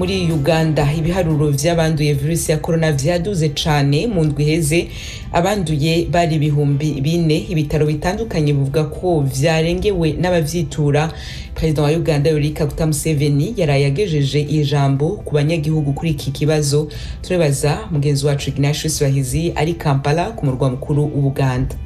muri uganda. Ibiharuro vy'abanduye virusi ya korona vyaduze cane mu ndwi iheze abanduye bari ibihumbi bine. Ibitaro bitandukanye bivuga ko vyarengewe n'abavyitura. Perezida wa uganda yoweri kaguta museveni yaraye agejeje ijambo ku banyagihugu kuri iki kibazo. Turibaza mugenzi wacu ignatius bahizi ari kampala ku murwa mukuru w'ubuganda.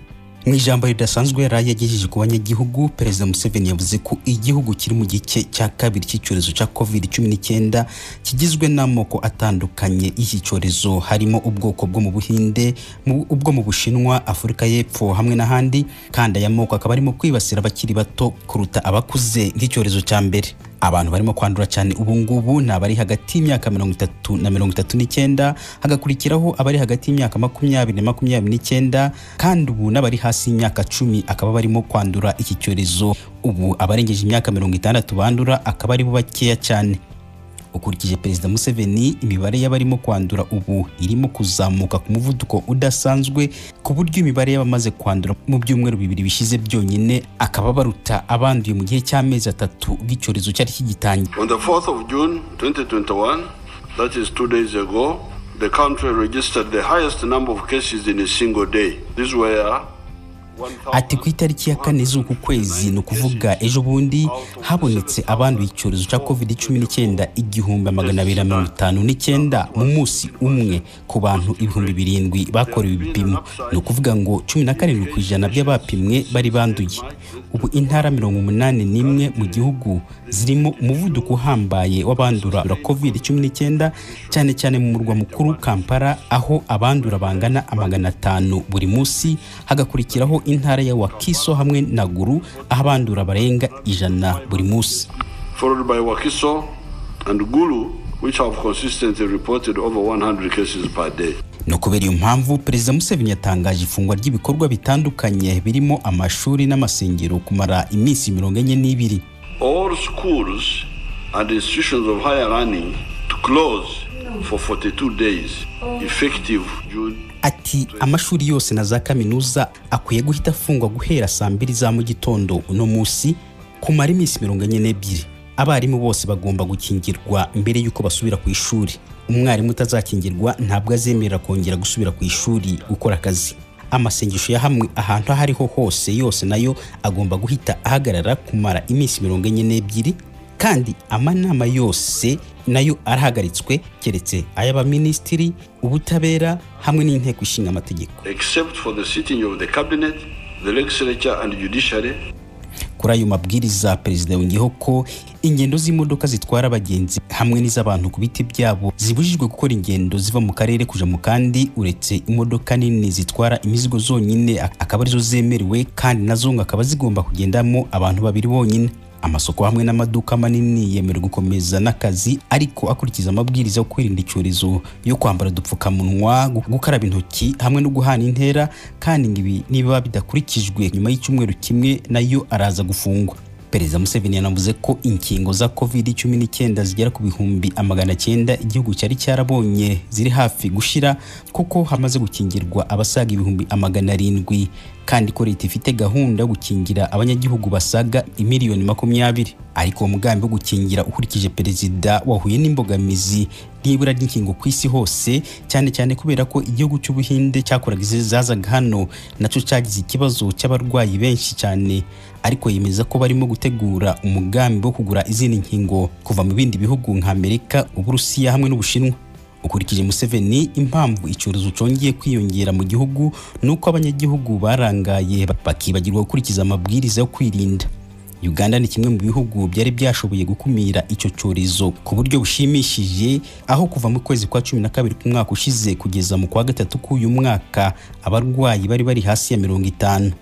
Mu ijambo ridasanzwe yari yagejeje ku banyagihugu perezida museveni yavuze ko igihugu kiri mu gice cya kabiri cy'icyorezo cya covid cumi n'icyenda kigizwe n'amoko atandukanye. Y'iki cyorezo harimo ubwoko bwo mu buhinde ubwo mu bushinwa afurika y'epfo hamwe n'ahandi kandi aya moko akaba arimo kwibasira abakiri bato kuruta abakuze nk'icyorezo cya mbere. Abantu barimo kwandura cyane ubu ngubu ni abari hagati y'imyaka mirongo itatu na mirongo itatu n'icyenda hagakurikiraho abari hagati y'imyaka makumyabiri na makumyabiri n'icyenda kandi ubu n'abari hasi y'imyaka cumi akaba barimo kwandura iki cyorezo. Ubu abarengeje imyaka mirongo itandatu bandura akaba ari bo bakeya cyane. Ukurikije perezida museveni imibare y'abarimo kwandura ubu irimo kuzamuka ku muvuduko udasanzwe ku buryo imibare y'abamaze kwandura mu byumweru bibiri bishize byonyine akaba baruta abanduye mu gihe cy'amezi atatu bw'icyorezo cyari kigitangira On the 4th of June 2021, that is two days ago, the country registered the highest number of cases in a single day. These were ati ku itariki ya kane z'uku kwezi ni ukuvuga ejo bundi habonetse abanduye icyorezo cya covid cumi n'icyenda igihumbi magana abiri na mirongo itanu n'icyenda mu munsi umwe ku bantu ibihumbi birindwi bakorewe ibipimo. Ni ukuvuga ngo cumi na karindwi ku ijana by'abapimwe bari banduye. Ubu intara mirongo umunani n'imwe mu gihugu zirimo umuvuduko uhambaye w'abandura covid cumi n'icyenda cyane cyane mu murwa mukuru kampala aho abandura bangana amagana atanu buri munsi hagakurikiraho intara ya wakiso hamwe na guru aho abandura barenga ijana buri munsi followed by Wakiso and Gulu, which have consistently reported over 100 cases per day. ni ukubera iyo mpamvu perezida museveni yatangaje ifungwa ry'ibikorwa bitandukanye birimo amashuri n'amasengero kumara iminsi mirongo enye n'ibiri All schools and institutions of higher learning to close for 42 days, effective June. Ati amashuri yose na za kaminuza akwiye guhita afungwa guhera saa mbiri za mu gitondo uno munsi kumara iminsi mirongo enye n'ebyiri. Abarimu bose bagomba gukingirwa mbere y'uko basubira ku ishuri. Umwarimu utazakingirwa ntabwo azemerera kongera gusubira ku ishuri gukora akazi. Amasengesho ya hamwe ahantu aho ariho hose yose na yo agomba guhita ahagarara kumara iminsi mirongo enye n'ebyiri kandi amanama yose na yo arahagaritswe keretse ay'abaminisitiri ubutabera hamwe n'inteko ishinga amategeko except for the sitting of the cabinet, the legislature, and judiciary. kuri ayo mabwiriza perezida yongeyeho ko ingendo z'imodoka zitwara abagenzi hamwe n'iz'abantu ku biti byabo zibujijwe gukora ingendo ziva mu karere kuja mu kandi uretse imodoka nini zitwara imizigo zonyine akaba ari zo zemerewe kandi na zo ngo akaba zigomba kugendamo abantu babiri bonyine amasoko hamwe n'amaduka manini yemerewe gukomeza n'akazi ariko akurikiza amabwiriza yo kwirinda icyorezo yo kwambara udupfukamunwa gu- gukaraba intoki hamwe no guhana intera kandi ibi niba bidakurikijwe. Nyuma y'icyumweru kimwe na yo araza gufungwa. Perezida museveni yanavuze ko inkingo za covid cumi n'icyenda zigera ku bihumbi amagana cyenda igihugu cyari cyarabonye ziri hafi gushira kuko hamaze gukingirwa abasaga ibihumbi amagana arindwi. Kandi ko leta ifite gahunda yo gukingira abanyagihugu basaga imiliyoni makumyabiri. Ariko uwo mugambi wo gukingira ukurikije perezida wahuye n'imbogamizi n'ibura ry'inkingo ku isi hose cyane cyane kubera ko igihugu cy'ubuhinde cyakoraga zazaga hano na cyo cyagize ikibazo cy'abarwayi benshi cyane ariko yemeza ko barimo gutegura umugambi wo kugura izindi nkingo kuva mu bindi bihugu nka amerika uburusiya hamwe n'ubushinwa. Ukurikije museveni impamvu icyorezo cyongeye kwiyongera mu gihugu ni uko abanyagihugu barangaye bakibagirwa gukurikiza amabwiriza yo kwirinda. Uganda ni kimwe mu bihugu byari byashoboye gukumira icyo cyorezo ku buryo bushimishije aho kuva mu kwezi kwa cumi na kabiri k'umwaka ushize kugeza mu kwa gatatu k'uyu mwaka abarwayi bari bari hasi ya mirongo itanu.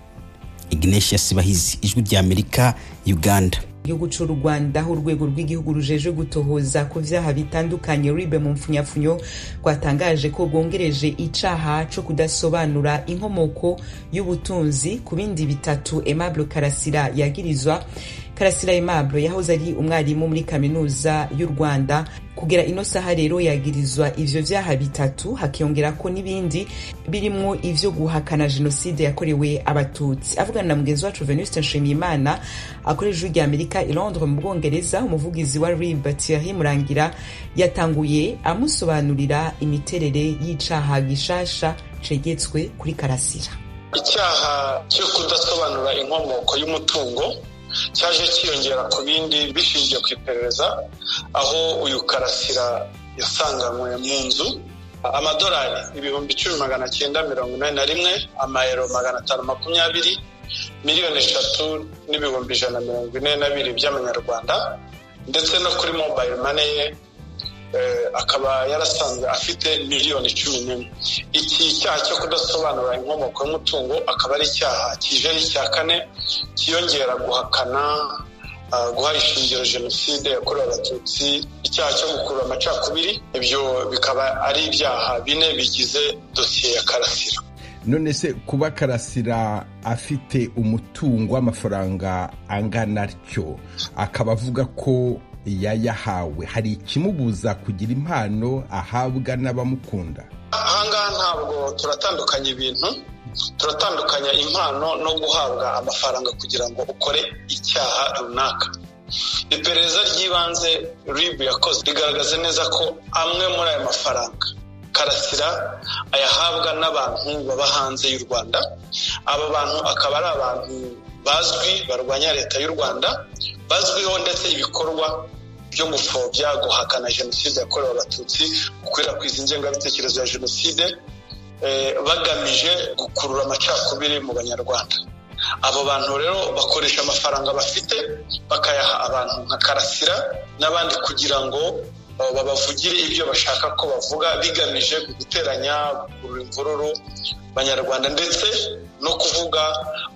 Ignatius bahizi ijwi rya amerika uganda. Igihugu cy'u rwanda aho urwego rw'igihugu rujeje gutohoza ku byaha bitandukanye ribe mu mfunyafunyo rwatangaje ko rwongereje icaha cyo kudasobanura inkomoko y'ubutunzi ku bindi bitatu aimable karasira yagirizwa. Karasira aimable yahoze ari umwarimu muri kaminuza y'u rwanda. Kugera ino saha rero yagirizwa ivyo vyaha bitatu hakiyongera ko n'ibindi birimwo ivyo guhakana jenoside yakorewe abatutsi. Avugana na mugenzi wacu venuste nshimiyimana akorera ijuru rya amerika i londres mu bwongereza umuvugizi wa rib thierry murangira yatanguye amusobanurira imiterere y'icaha gishasha cegetswe kuri karasira. Icyaha cyo kudasobanura inkomoko y'umutungo cyaje cyiyongera ku bindi bishingiye ku iperereza aho uyu karasira yasanganywe mu nzu amadolari ibihumbi icumi magana cyenda mirongo inani na rimwe amayero magana atanu makumyabiri miliyoni eshatu n'ibihumbi ijana na mirongo ine na bibiri by'amanyarwanda ndetse no kuri mobayiro mane ye akaba yarasanzwe afite miliyoni cumi n'imwe. Iki cyaha cyo kudasobanura inkomoko y'umutungo akaba ari icyaha kije ari icya kane cyiyongera guhakana guha ishingiro jenoside yakorewe abatutsi icyaha cyo gukurura amacakubiri. Ibyo bikaba ari ibyaha bine bigize dosiye ya karasira. None se kuba karasira afite umutungo w'amafaranga angana atyo akaba avuga ko yayahawe hari ikimubuza kugira impano ahabwa n'abamukunda. Ahangaha ntabwo turatandukanya ibintu turatandukanya impano no guhabwa amafaranga kugira ngo ukore icyaha runaka. Iperereza ry'ibanze rib yakoze rigaragaza neza ko amwe muri ayo mafaranga karasira ayahabwa n'abantu baba hanze y'u rwanda. Aba bantu akaba ari abantu bazwi barwanya leta y'u rwanda bazwiho ndetse ibikorwa byo gupfobya guhakana jenoside yakorewe abatutsi gukwirakwiza ingengabitekerezo ya jenoside bagamije gukurura amacakubiri mu banyarwanda. Abo bantu rero bakoresha amafaranga bafite bakayaha abantu nka karasira n'abandi kugira ngo babavugire ibyo bashaka ko bavuga bigamije guteranya gukurura imvururu banyarwanda ndetse no kuvuga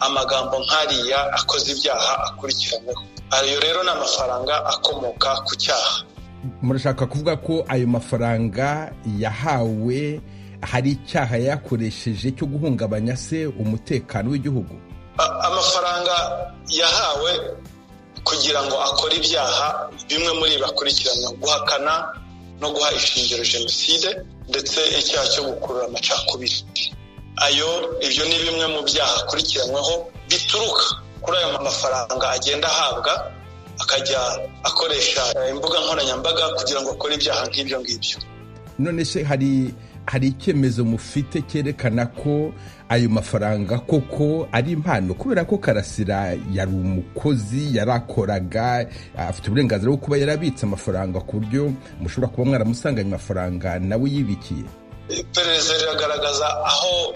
amagambo nk'ariya akoze ibyaha akurikiranyweho. Ayo rero ni amafaranga akomoka ku cyaha. Murashaka kuvuga ko ayo mafaranga yahawe hari icyaha yakoresheje cyo guhungabanya se umutekano w'igihugu? Amafaranga yahawe kugira ngo akore ibyaha bimwe muri bakurikirana guhakana no guha ishingiro jenoside ndetse icyaha cyo gukurura amacakubiri. Ayo ibyo ni bimwe mu byaha akurikiranyweho bituruka kuri ayo mafaranga agenda ahabwa akajya akoresha imbuga nkoranyambaga kugira ngo akore ibyaha nk'ibyo ngibyo. None se hari hari icyemezo mufite cyerekana ko ayo mafaranga koko ari impano kubera ko karasira yari umukozi yarakoraga afite uburenganzira bwo kuba yarabitse amafaranga ku buryo mushobora kuba mwaramusanganye amafaranga nawe yibikiye. Iperereza riragaragaza aho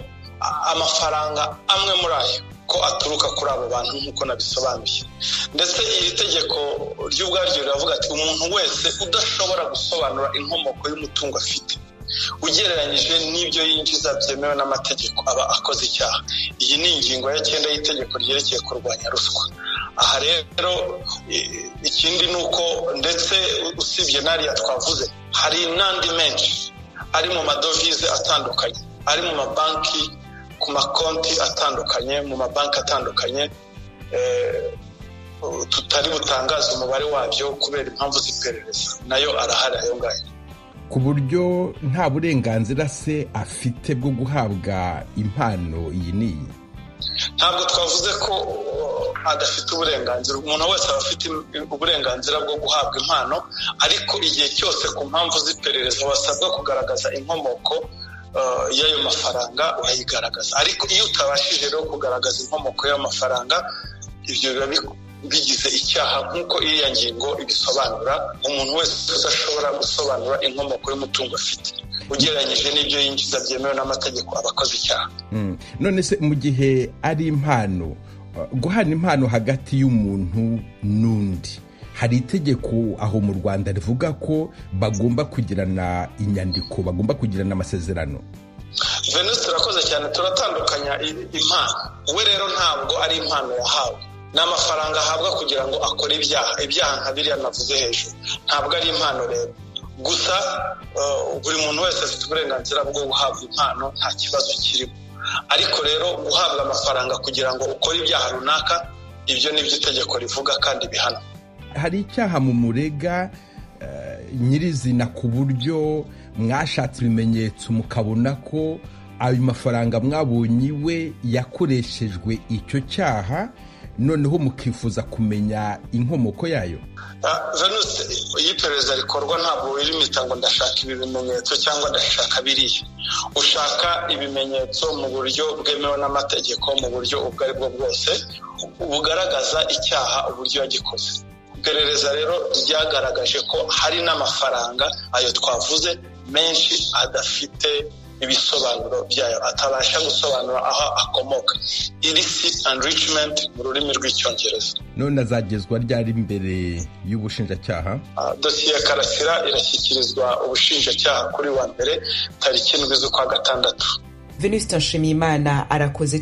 amafaranga amwe muri ayo ko aturuka kuri abo bantu nk'uko nabisobanuye. Ndetse iri tegeko ry'ubwaryo riravuga ati umuntu wese udashobora gusobanura inkomoko y'umutungo afite. Ugereranyije n'ibyo yinjiza byemewe n'amategeko aba akoze icyaha. Iyi ni ingingo ya cyenda y'itegeko ryerekeye kurwanya ruswa. Aha rero ikindi ni uko ndetse usibye n'ariya twavuze hari n'andi menshi ari mu madovize atandukanye ari mu mabanki ku makonti atandukanye mu mabanki atandukanye tutari butangaze umubare wabyo kubera impamvu z'iperereza. Nayo arahari ayo ngayo. Ku buryo nta burenganzira se afite bwo guhabwa impano iyi n'iyi? Ntabwo twavuze ko adafite uburenganzira. Umuntu wese aba afite uburenganzira bwo guhabwa impano ariko igihe cyose ku mpamvu z'iperereza wasabwa kugaragaza inkomoko y'ayo mafaranga urayigaragaza ariko iyo utabashije rero kugaragaza inkomoko y'ayo mafaranga ibyo biba bigize icyaha nk'uko iriya ngingo ibisobanura umuntu wese udashobora gusobanura inkomoko y'umutungo afite. Ugereranyije n'ibyo yinjiza byemewe n'amategeko aba akoze icyaha none se mu gihe ari impano guhana impano hagati y'umuntu n'undi hari itegeko aho mu rwanda rivuga ko bagomba kugirana inyandiko bagomba kugirana amasezerano? Venus turakoze cyane turatandukanya impano. We rero ntabwo ari impano yahawe. Ni amafaranga ahabwa kugira ngo akore ibyaha. Ibyaha nka biriya navuze hejuru. Ntabwo ari impano rero. Gusa buri muntu wese afite uburenganzira bwo guhabwa impano nta kibazo kirimo. Ariko rero guhabwa amafaranga kugira ngo ukore ibyaha runaka ibyo ni byo itegeko rivuga kandi bihana. Hari icyaha mu murega nyirizina ku buryo mwashatse ibimenyetso mukabona ko ayo mafaranga mwabonye iwe yakoreshejwe icyo cyaha noneho mukifuza kumenya inkomoko yayo? Venuse iyo iperereza rikorwa ntabwo wirimita ngo ndashaka ibi bimenyetso cyangwa ndashaka biriya. Ushaka ibimenyetso mu buryo bwemewe n'amategeko mu buryo ubwo ari bwo bwose bugaragaza icyaha uburyo yagikoze. Iperereza rero ryagaragaje ko hari n'amafaranga ayo twavuze menshi adafite ibisobanuro byayo atabasha gusobanura aho akomoka. Illicit enrichment mu rurimi rw'icyongereza. None azagezwa ryari imbere y'ubushinjacyaha? Dosiye ya karasira irashyikirizwa ubushinjacyaha kuri wa mbere tariki indwi z'ukwa gatandatu. Venuste nshimiyimana arakoze